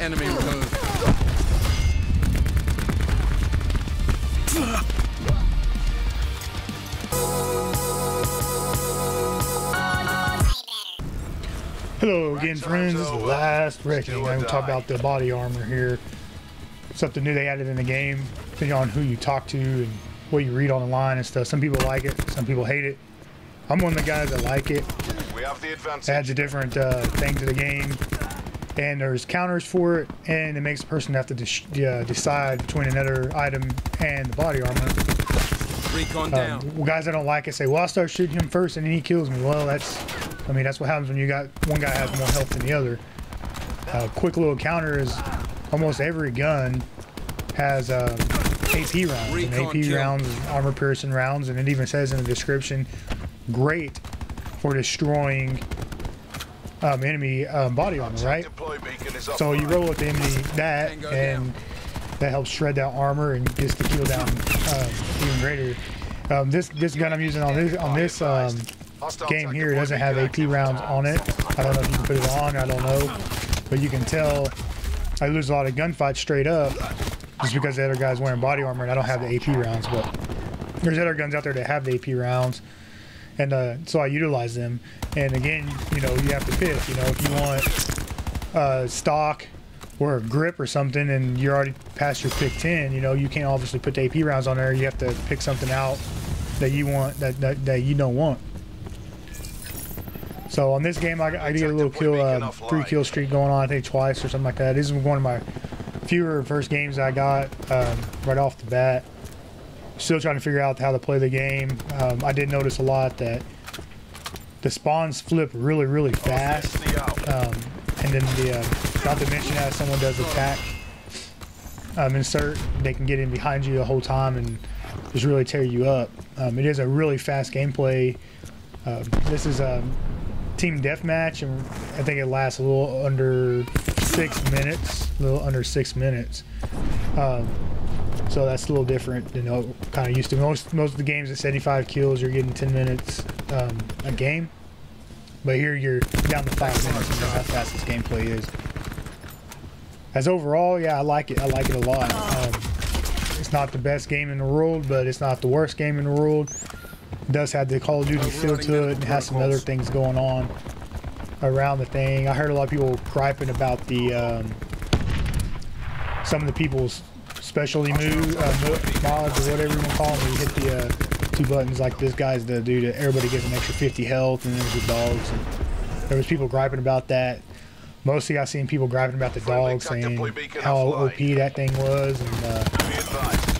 Enemy removed. Hello again, friends. This is the last Reckoning. I'm going to talk about the body armor here. Something new they added in the game, depending on who you talk to and what you read online and stuff. Some people like it, some people hate it. I'm one of the guys that like it. We have the advantage. Adds a different uh, thing to the game, and there's counters for it, and it makes the person have to de uh, decide between another item and the body armor. Recon Um, down. well, guys that don't like it say, "Well, I start shooting him first, and then he kills me." Well, that's, I mean, that's what happens when you got one guy has more health than the other. Uh, quick little counter is almost every gun has um, AP rounds, and AP kill. rounds, armor piercing rounds, and it even says in the description, great for destroying um, enemy um, body armor, right? So you roll with the enemy that, and that helps shred that armor and gets the kill down um, even greater. Um, this this gun I'm using on this on this um, game here doesn't have AP rounds on it. I don't know if you can put it on. I don't know, but you can tell I lose a lot of gunfights straight up just because the other guy's wearing body armor and I don't have the AP rounds. But there's other guns out there that have the AP rounds, and uh, so I utilize them. And again, you know, you have to pick. You know, if you want uh, stock or a grip or something, and you're already past your pick 10, you know, you can't obviously put the AP rounds on there. You have to pick something out that you want that that, that you don't want. So on this game, I, I did get a little kill, uh, three kill streak going on. I think twice or something like that. This is one of my fewer first games I got um, right off the bat. Still trying to figure out how to play the game. Um, I did notice a lot that the spawns flip really, really fast. Um, and then the, uh, not to mention that someone does attack um, insert, they can get in behind you the whole time and just really tear you up. Um, it is a really fast gameplay. Um, this is a team deathmatch, and I think it lasts a little under six minutes, a little under six minutes. Um, so that's a little different than what kind of used to. Most most of the games at 75 kills, you're getting 10 minutes um, a game. But here you're down to five minutes. You know how fast this gameplay is. As overall, yeah, I like it. I like it a lot. Um, it's not the best game in the world, but it's not the worst game in the world. It does have the Call of Duty feel to it, and has some other things going on around the thing. I heard a lot of people griping about the um, some of the people's specialty move uh, mo- mods or whatever you want to call them. You hit the uh, two buttons like this guy's the dude. Everybody gets an extra 50 health, and there's the dogs. And there was people griping about that. Mostly, I seen people griping about the dogs, saying how. OP that thing was, and uh,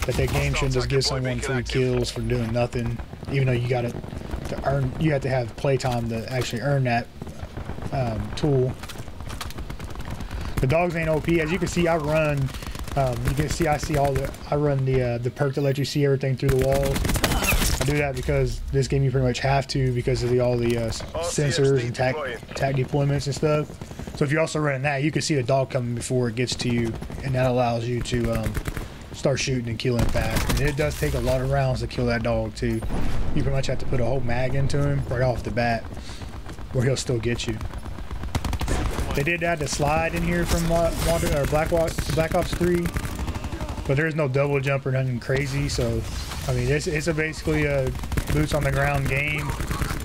that that game shouldn't just give someone free kills for doing nothing, even though you got to to earn. You have to have playtime to actually earn that um, tool. The dogs ain't OP. As you can see, I run. Um, you can see I see all the. I run the uh, the perk that lets you see everything through the walls. I do that because this game you pretty much have to because of the all the uh, sensors and tac deployments and stuff. So if you're also running that, you can see the dog coming before it gets to you, and that allows you to um, start shooting and killing fast. And it does take a lot of rounds to kill that dog too. You pretty much have to put a whole mag into him right off the bat, where he'll still get you. They did add the slide in here from uh, Wander, or Black Ops, Black Ops 3, but there's no double jump or nothing crazy. So, I mean, it's, it's a basically a boots on the ground game,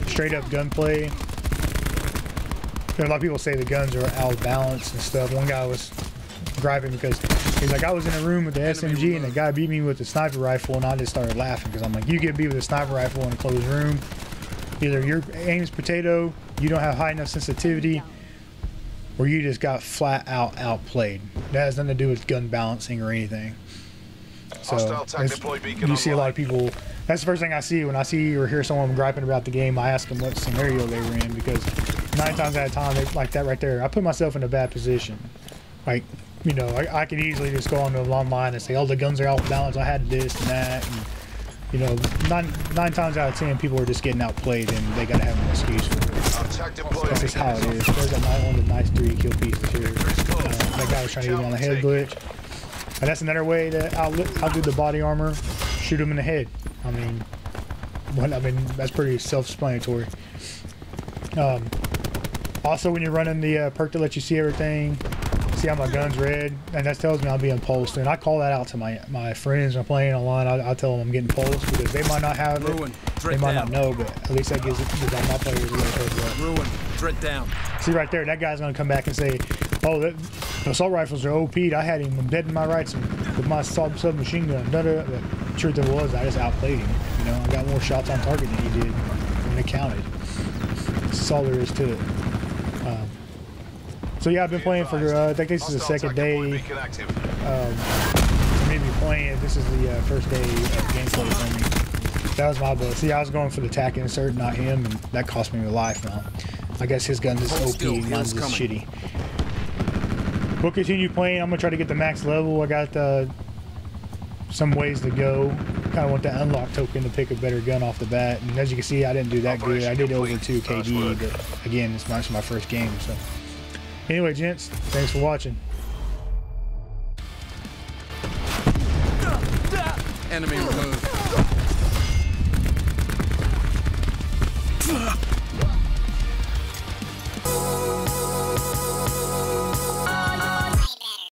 straight up gunplay. A lot of people say the guns are out of balance and stuff. One guy was griping because he's like, I was in a room with the SMG and the guy beat me with the sniper rifle, and I just started laughing because I'm like, you get beat with a sniper rifle in a closed room. Either your aim's potato, you don't have high enough sensitivity, or you just got flat out outplayed. That has nothing to do with gun balancing or anything. So Hostile tac it's- deploy beacon you see a lot of people. That's the first thing I see when I see or hear someone griping about the game. I ask them what scenario they were in because nine times out of time, they like that right there. I put myself in a bad position. Like, you know, I, I could easily just go onto online and say, "Oh, the guns are out of balance. I had this and that." And, you know, nine nine times out of ten, people are just getting outplayed and they gotta have an excuse for it. That's just how it is. There's a one of the nice three kill pieces here. Uh, that guy was trying to get me on the head glitch. And that's another way to outlet, outdo the body armor. Shoot him in the head. I mean, what, I mean that's pretty self-explanatory. Um, also, when you're running the uh, perk to let you see everything, see how my gun's red, and that tells me I'm being pulsed. And I call that out to my my friends I'm playing online. I, I tell them I'm getting pulsed because they might not have it. Ruin. They might down. not know, but at least that gives, it, gives all my players a little heads up. Ruin. Dread down. See right there, that guy's gonna come back and say, "Oh, that, the assault rifles are OP'd. I had him dead in my rights with my sub submachine gun." Da, da, da. The truth of it was, I just outplayed him. You know, I got more shots on target than he did when it counted. That's all there is to it. Um, so yeah, I've been playing for. Uh, I think this is the second day. beacon active. For me to be playing, this is the uh, first day of gameplay for me. That was my build. See, I was going for the tac insert, not him, and that cost me my life now. I guess his gun is OP, mine's just shitty. We'll continue playing. I'm gonna try to get the max level. I got uh, some ways to go. Kind of want that unlock token to pick a better gun off the bat. And as you can see, I didn't do that good. I did over two Nice KD, work. but again, it's my, it's my first game. So, anyway, gents, thanks for watching. Enemy removed.